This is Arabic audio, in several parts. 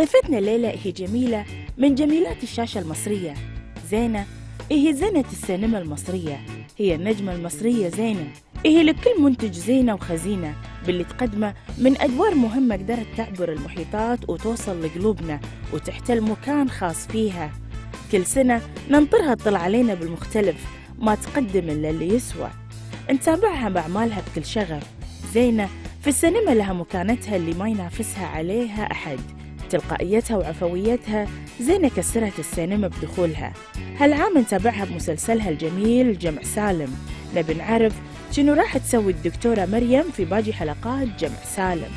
ضيفتنا ليلى هي جميلة من جميلات الشاشة المصرية. زينة هي زينة السينما المصرية؟ هي النجمة المصرية زينة. هي لكل منتج زينة وخزينة باللي تقدمه من أدوار مهمة قدرت تعبر المحيطات وتوصل لقلوبنا وتحتل مكان خاص فيها. كل سنة ننطرها تطلع علينا بالمختلف ما تقدم إلا اللي يسوى. نتابعها بأعمالها بكل شغف. زينة في السينما لها مكانتها اللي ما ينافسها عليها أحد. تلقائيتها وعفويتها زينة كسرت السينما بدخولها. هالعام نتابعها بمسلسلها الجميل جمع سالم. نبي نعرف شنو راح تسوي الدكتورة مريم في باقي حلقات جمع سالم.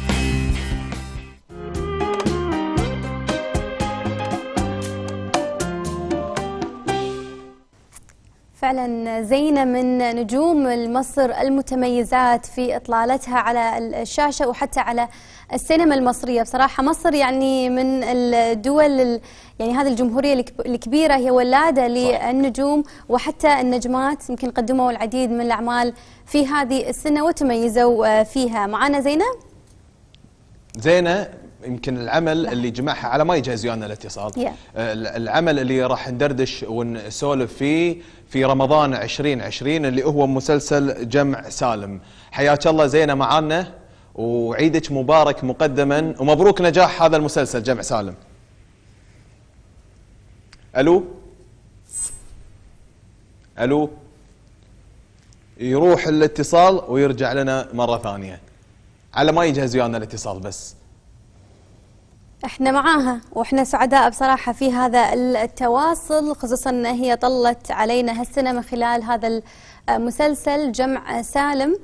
فعلا زينة من نجوم مصر المتميزات في إطلالتها على الشاشة وحتى على السينما المصرية. بصراحة مصر يعني من الدول يعني هذه الجمهورية الكبيرة هي ولادة للنجوم وحتى النجمات يمكن قدموا العديد من الأعمال في هذه السنة وتميزوا فيها. معنا زينة؟ زينة يمكن العمل اللي جمعها على ما يجهز ويانا الاتصال. Yeah. العمل اللي راح ندردش ونسولف فيه في رمضان 2020 اللي هو مسلسل جمع سالم. حياك الله زينة معانا. وعيدك مبارك مقدما ومبروك نجاح هذا المسلسل جمع سالم. ألو؟ ألو؟ يروح الاتصال ويرجع لنا مرة ثانية. على ما يجهز ويانا الاتصال بس. إحنا معاها وإحنا سعداء بصراحة في هذا التواصل خصوصا إن هي طلت علينا هالسنة من خلال هذا المسلسل جمع سالم.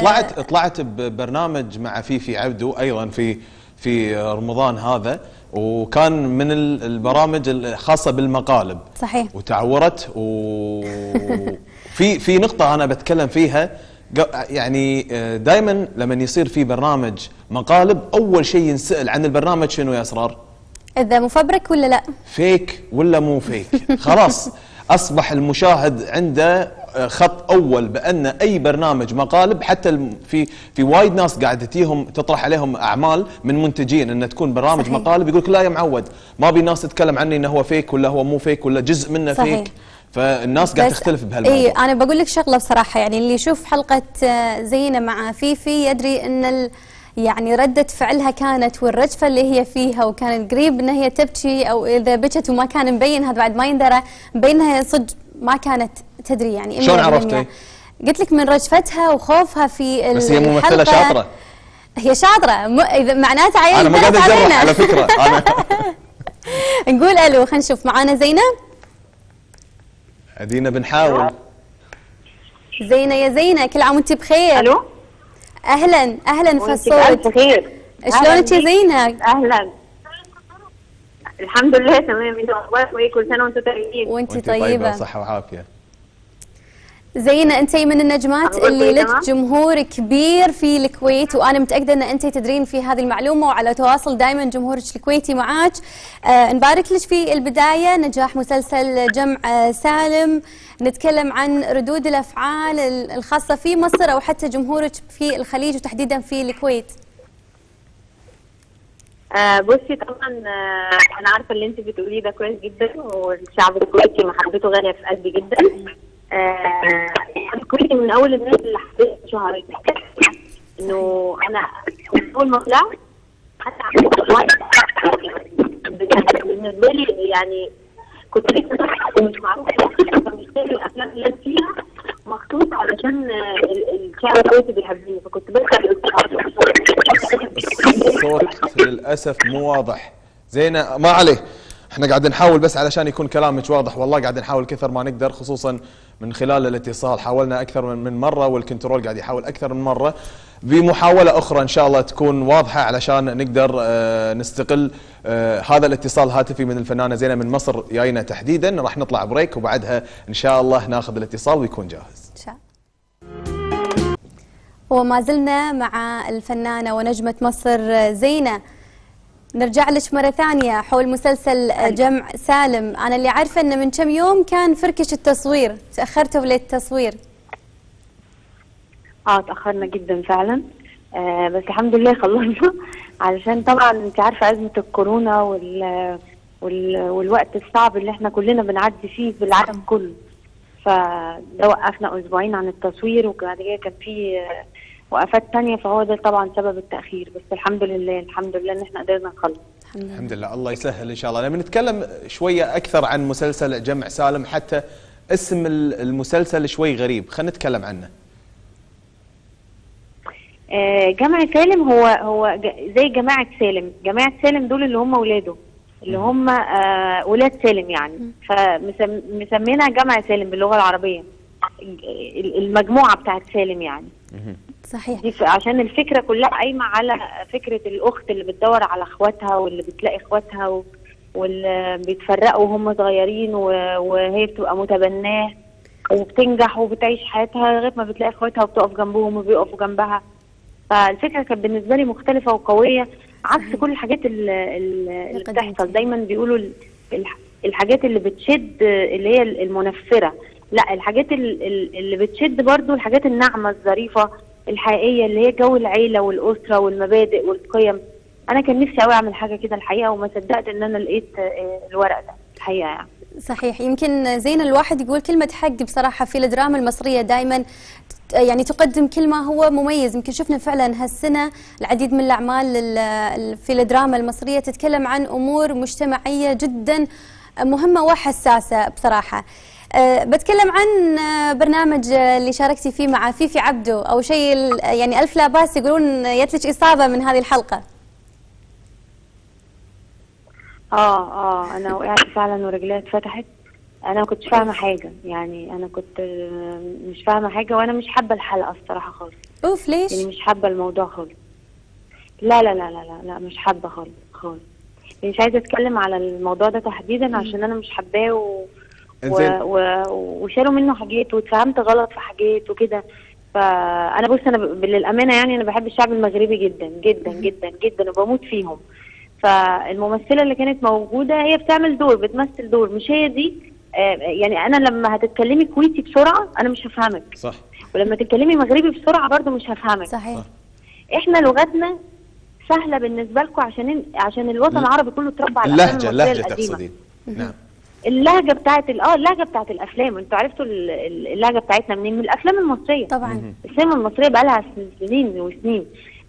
طلعت طلعت ببرنامج مع فيفي عبدو أيضا في في رمضان هذا وكان من ال- البرامج الخاصه بالمقالب. صحيح. وتعورت وفي في نقطة أنا بتكلم فيها يعني دائما لما يصير في برنامج مقالب أول شيء ينسأل عن البرنامج شنو يا أسرار؟ إذا مفبرك ولا لا؟ fake ولا مو fake؟ خلاص أصبح المشاهد عنده خط أول بأن أي برنامج مقالب حتى في في وايد ناس قاعدة تجيهم تطرح عليهم أعمال من منتجين إن تكون برامج صحيح. مقالب يقول لك لا يا معود ما بي ناس تتكلم عني انه هو fake ولا هو مو fake ولا جزء منه صحيح. fake فالناس قاعدة تختلف بهالموضوع اي أنا بقول لك شغلة بصراحة يعني اللي يشوف حلقة آه، زينة مع فيفي يدري إن ال يعني ردة فعلها كانت والرجفة اللي هي فيها وكان قريب إن هي تبكي أو إذا بكت وما كان مبين هذا بعد ما يندرى مبينها صدق ما كانت تدري يعني شلون 100%. عرفتي؟ قلت لك من رجفتها وخوفها في بس هي ممثله. شاطرة. هي شاطرة. م... إذا معناته عيل أنا ما قاعد درس أجرح علينا. على فكرة أنا. نقول ألو خلينا نشوف. معانا زينة؟ أدينا بنحاول. زينة يا زينة كل عام وأنت بخير. ألو؟ أهلا أهلا في وأنت الصوت. بألف خير شلونك يا زينة؟ أهلا. الحمد لله تمام. أنتوا اخباركم إيه كل سنة وأنتم طيبين. وأنت وأنت طيبة. صحة وعافية. زينة أنت من النجمات اللي لك؟ جمهور كبير في الكويت وأنا متأكدة أن أنت تدرين في هذه المعلومة وعلى تواصل دائما جمهورك الكويتي معاك. آه نبارك لك في البداية نجاح مسلسل جمع آه سالم. نتكلم عن ردود الأفعال ال- الخاصة في مصر أو حتى جمهورك في الخليج وتحديدا في الكويت. آه بصي طبعا آه أنا عارفة اللي أنت بتقوليه ده كويس جدا والشعب الكويتي محبته غالية في قلبي جدا. آه الكويتي من أول الناس اللي حبيت شهرتني إنه أنا أول ما طلعت حتى بالنسبة لي يعني كنت لسه ومش معروفة. الأفلام اللي فيها مخصوص علشان ال- الشعب الكويتي بيحبني فكنت بسال الصوت للأسف مو واضح. زينة ما عليه. إحنا قاعد نحاول بس علشان يكون كلامك واضح والله قاعد نحاول كثر ما نقدر خصوصا من خلال الاتصال. حاولنا أكثر من مرة والكنترول قاعد يحاول أكثر من مرة. بمحاوله أخرى إن شاء الله تكون واضحة علشان نقدر آه، نستقل آه، هذا الاتصال هاتفي من الفنانة زينة من مصر جاينا تحديدا. راح نطلع بريك وبعدها إن شاء الله ناخذ الاتصال ويكون جاهز. إن شاء الله. وما زلنا مع الفنانة ونجمة مصر زينة. نرجع لك مرة ثانية حول مسلسل جمع سالم. أنا اللي عارفة أنه من كم يوم كان فركش التصوير. تأخرتوا للتصوير. آه تأخرنا جدا فعلا. آه بس الحمد لله خلصنا. علشان طبعا أنت عارفة أزمة الكورونا وال وال والوقت الصعب اللي إحنا كلنا بنعدي فيه بالعالم كله. فده وقفنا أسبوعين عن التصوير وبعد كده كان في آه، وقفات تانية فهو ده طبعا سبب التأخير بس الحمد لله الحمد لله إن إحنا قدرنا نخلص. الحمد لله. الحمد لله. الله يسهل إن شاء الله. لما نتكلم شوية أكثر عن مسلسل جمع سالم حتى اسم ال- المسلسل شوي غريب. خلينا نتكلم عنه. آه، جمع سالم هو هو زي جماعة سالم. جماعة سالم دول اللي هم ولاده اللي هم آه، ولاد سالم يعني. فمسمينها جمع سالم باللغة العربية ال- المجموعة بتاعت سالم يعني. صحيح. دي عشان الفكرة كلها قايمة على فكرة الأخت اللي بتدور على إخواتها واللي بتلاقي إخواتها و- واللي بيتفرقوا وهم صغيرين و- وهي بتبقى متبناة وبتنجح وبتعيش حياتها لغاية ما بتلاقي إخواتها وبتقف جنبهم وبيقفوا جنبها. فالفكرة كانت بالنسبة لي مختلفة وقوية عكس كل الحاجات ال- ال- اللي. بتحصل. دايما بيقولوا ال- الح- الحاجات اللي بتشد اللي هي المنفرة. لا الحاجات ال- ال- اللي بتشد برضو الحاجات الناعمة الظريفة. الحقيقية اللي هي جو العيلة والأسرة والمبادئ والقيم. أنا كان نفسي أوي أعمل حاجة كده الحقيقة وما صدقت إن أنا لقيت آه، الورق ده الحقيقة يعني. صحيح. يمكن زين الواحد يقول كلمة حق بصراحة في الدراما المصرية دائما يعني تقدم كل ما هو مميز. يمكن شفنا فعلا هالسنة العديد من الأعمال ال- ال- في الدراما المصرية تتكلم عن أمور مجتمعية جدا مهمة وحساسة بصراحة. بتكلم عن آه، برنامج اللي شاركتي فيه مع فيفي عبدو أو شيء يعني ألف لا باس يقولون جتلك إصابة من هذه الحلقة. آه آه أنا وقعت فعلا ورجلي اتفتحت. أنا ما كنتش فاهمة حاجة يعني أنا كنت آه، مش فاهمة حاجة وأنا مش حابة الحلقة الصراحة خالص. أوف ليش؟ يعني مش حابة الموضوع خالص. لا لا لا لا لا, لا مش حابة خالص خالص. يعني مش عايزة أتكلم على الموضوع ده تحديدا عشان أنا مش حباه و... و... وشالوا منه حاجات واتفهمت غلط في حاجات وكده. فأنا بص أنا ب... للأمانة يعني أنا بحب الشعب المغربي جدا جدا جدا جدا وبموت فيهم. فالممثلة اللي كانت موجودة هي بتعمل دور بتمثل دور. مش هي دي. آه، يعني أنا لما هتتكلمي كويتي بسرعة أنا مش هفهمك. صح. ولما تتكلمي مغربي بسرعة برضو مش هفهمك. صحيح. إحنا لغتنا سهلة بالنسبة لكم عشان عشان الوطن العربي كله اتربى على اللهجة اللهجة القديمة. تقصدين نعم. اللهجة بتاعت آه اللهجة بتاعت الأفلام. أنتوا عرفتوا ال- ال- اللهجة بتاعتنا منين؟ من الأفلام المصرية. طبعا. السينما المصرية بقى لها سنين وسنين.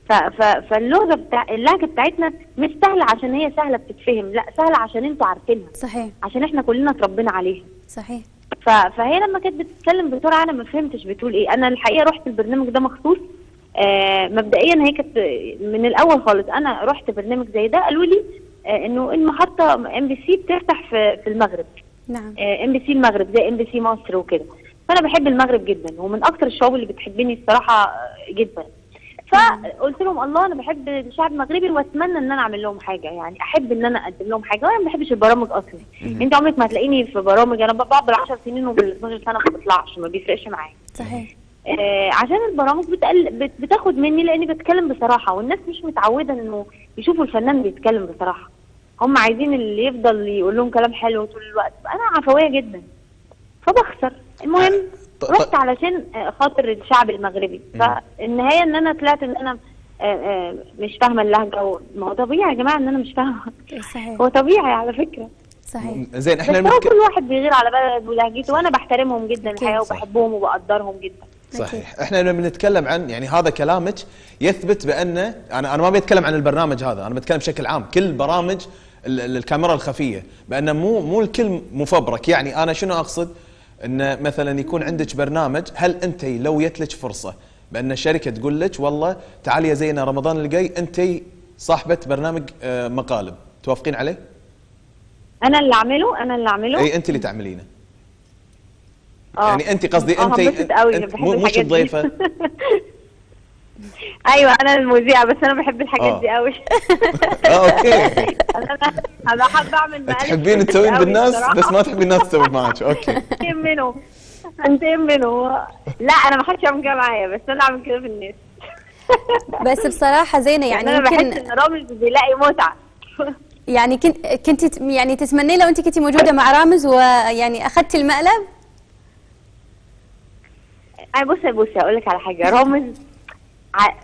ف ف فاللغة بتاع اللهجة بتاعتنا مش سهلة عشان هي سهلة بتتفهم. لا سهلة عشان أنتوا عارفينها. صحيح. عشان إحنا كلنا اتربينا عليها. صحيح. ف... فهي لما كانت بتتكلم بسرعة أنا ما فهمتش بتقول إيه. أنا الحقيقة رحت البرنامج ده مخصوص. آه مبدئيا هي كانت من الأول خالص. أنا رحت برنامج زي ده قالوا لي إنه المحطه ام بي سي بتفتح في في المغرب. نعم. ام بي سي المغرب زي ام بي سي مصر وكده. فأنا بحب المغرب جدا ومن أكتر الشعوب اللي بتحبني الصراحة آه، جدا. فقلت لهم الله أنا بحب الشعب المغربي وأتمنى إن أنا أعمل لهم حاجة. يعني أحب إن أنا أقدم لهم حاجة وأنا ما بحبش البرامج أصلا. أنت عمرك ما هتلاقيني في برامج. أنا بقعد بال 10 سنين وبال 12 سنه ما بطلعش ما بيفرقش معايا. صحيح. آه عشان البرامج بتقل بت- بتاخد مني لأني بتكلم بصراحة والناس مش متعودة إنه يشوفوا الفنان بيتكلم بصراحة. هم عايزين اللي يفضل يقول لهم كلام حلو طول الوقت. أنا عفوية جدا. فبخسر. المهم رحت علشان آه، خاطر الشعب المغربي. فالنهاية إن أنا طلعت إن أنا آه، آه، مش فاهمة اللهجة ما هو طبيعي يا جماعة إن أنا مش فاهمة. صحيح. هو طبيعي على فكرة. صحيح. زين بس إحنا المتك... كل واحد بيغير على بلد ولهجته وأنا بحترمهم جدا. الحقيقة. وبحبهم وبقدرهم جدا. صحيح. إحنا لما نتكلم عن يعني هذا كلامك يثبت بأن أنا أنا ما بتكلم عن البرنامج هذا أنا بتكلم بشكل عام. كل برامج الكاميرا الخفية بأن مو مو الكل مفبرك يعني أنا شنو أقصد إن مثلا يكون عندك برنامج هل أنت لو جت لك فرصة بأن الشركة تقول لك والله تعالي يا زينة رمضان اللي جاي أنت صاحبة برنامج آه، مقالب توافقين عليه؟ أنا اللي أعمله أنا اللي أعمله أي أنت اللي تعملينه آه. يعني أنت قصدي آه، أنت بحب مو مش. الضيفه أيوه أنا المذيعة بس أنا بحب الحاجات آه. دي قوي آه أوكي. أنا أنا حابه أعمل مقالب تحبين تسوين بالناس؟ بصراحة. بس ما تحبين الناس تسوي معك أوكي. منه. انتقم منه. لا أنا ما حدش يعمل كده معايا بس أنا أعمل كده في الناس. بس بصراحة زينة يعني يعني أنا بحس يمكن إن رامز بيلاقي متعة. يعني كنت كنت ت- يعني تتمني لو أنت كنتي موجودة مع رامز ويعني اخذتي المقلب؟ أنا بصي بصي أقول لك على حاجة. رامز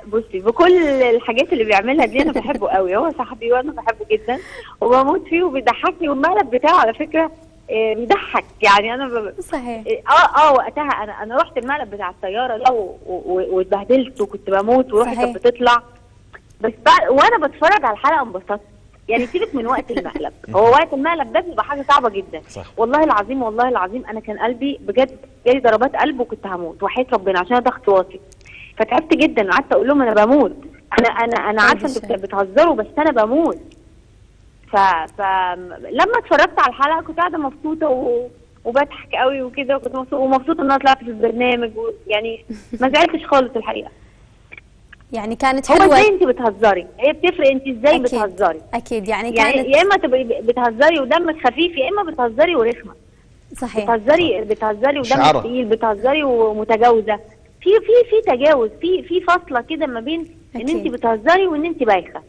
بصي بكل الحاجات اللي بيعملها دي أنا بحبه قوي. هو صاحبي وأنا بحبه جدا. وبموت فيه وبيضحكني. والمقلب بتاعه على فكرة آه، بيضحك. يعني أنا ب... صحيح. آه آه وقتها أنا أنا رحت المقلب بتاع الطيارة ده و- و- واتبهدلت وكنت بموت وروحي. كانت بتطلع. بس بعد وأنا بتفرج على الحلقة انبسطت. يعني سيبك من وقت المقلب. هو وقت المقلب ده بيبقى حاجة صعبة جدا. صح. والله العظيم والله العظيم أنا كان قلبي بجد جالي ضربات قلب وكنت هموت. وحياة ربنا عشان ضغط واطي. فتعبت جدا وقعدت أقول لهم أنا بموت. أنا أنا أنا طيب عارفة. أنتوا بتهزروا بس أنا بموت. ف فلما اتفرجت على الحلقة كنت قاعدة مبسوطة و... وبضحك قوي وكده وكنت مبسوطة ومبسوطة إن أنا طلعت في البرنامج ويعني ما زعلتش خالص الحقيقة. يعني كانت هو حلوة إزاي انت بتهزري؟ هي بتفرق انت إزاي أكيد. بتهزري؟ أكيد. يعني يعني كانت يا إما تبقي بتهزري ودمك خفيف يا إما بتهزري ورخمة. صحيح. بتهزري بتهزري ودمك. تقيل بتهزري ومتجاوزة. في في في تجاوز في في فاصلة كده ما بين إن. انت بتهزري وإن انت بايخة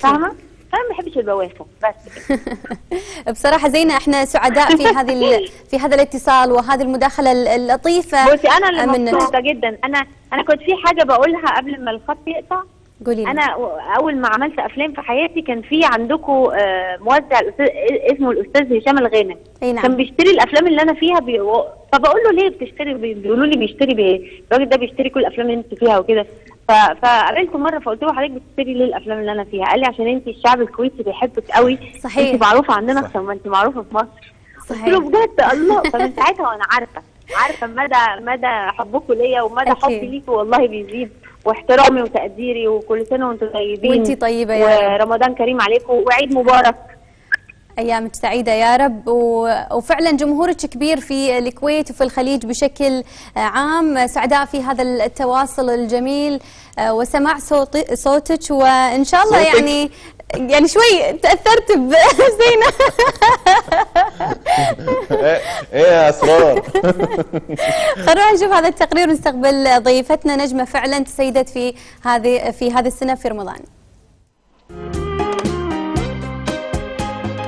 فاهمة أنا ما بحبش البواخة بس. بصراحة زينة إحنا سعداء في هذه ال- في هذا الاتصال وهذه المداخلة ال- اللطيفة بصي أنا اللي. مبسوطة جدا أنا أنا كنت في حاجة بقولها قبل ما الخط يقطع قولي لي. أنا أول ما عملت أفلام في حياتي كان في عندكم موزع الأستاذ اسمه الأستاذ هشام الغانم. أي نعم. كان بيشتري الأفلام اللي أنا فيها بي... فبقول له ليه بتشتري؟ بي- بيقولوا لي بيشتري بايه الراجل ده بيشتري كل الأفلام اللي أنت فيها وكده. ف... فقابلته مرة فقلت له حضرتك بتشتري ليه الأفلام اللي أنا فيها؟ قال لي عشان أنت الشعب الكويتي بيحبك قوي. صحيح. أنت معروفة عندنا أكتر ما أنت معروفة في مصر. قلت له صحيح بجد الله فمن ساعتها وأنا عارفة عارفة مدى مدى حبكم ليا ومدى. حبي ليكم والله بيزيد. واحترامي وتقديري وكل سنة وأنتم طيبين. وانتي طيبة يا رب. ورمضان كريم عليكم. وعيد مبارك. ايامك سعيدة يا رب. و... وفعلا جمهورك كبير في الكويت وفي الخليج بشكل عام. سعداء في هذا التواصل الجميل. آه، وسماع صوت صوتك. وإن شاء الله صوتك؟ يعني يعني شوي تأثرت بزينه إيه إيه يا أسرار. خلونا نشوف هذا التقرير ونستقبل ضيفتنا نجمة فعلا تسيدت في هذه في هذه السنة في رمضان.